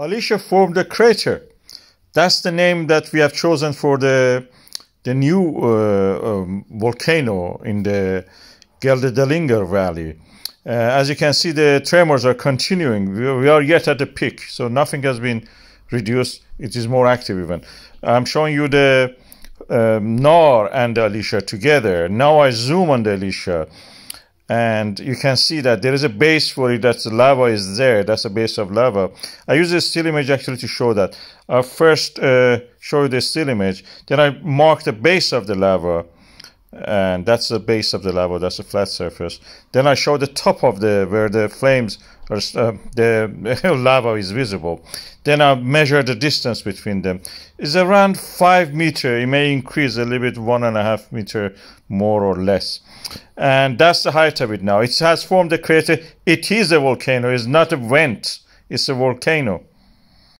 Alisha formed a crater. That's the name that we have chosen for the the new uh, um, volcano in the Gelderdoom Valley. Uh, as you can see, the tremors are continuing. We, we are yet at the peak, so nothing has been reduced. It is more active even. I'm showing you the um, Nar and the Alisha together. Now I zoom on the Alisha and you can see that there is a base for it that's the lava is there that's a base of lava. I use a still image actually to show that. I first uh, show you the still image then i mark the base of the lava and that's the base of the lava that's a flat surface then i show the top of the where the flames or uh, the lava is visible then i measure the distance between them it's around five meter it may increase a little bit one and a half meter more or less and that's the height of it now. It has formed a crater. It is a volcano. It's not a vent. It's a volcano.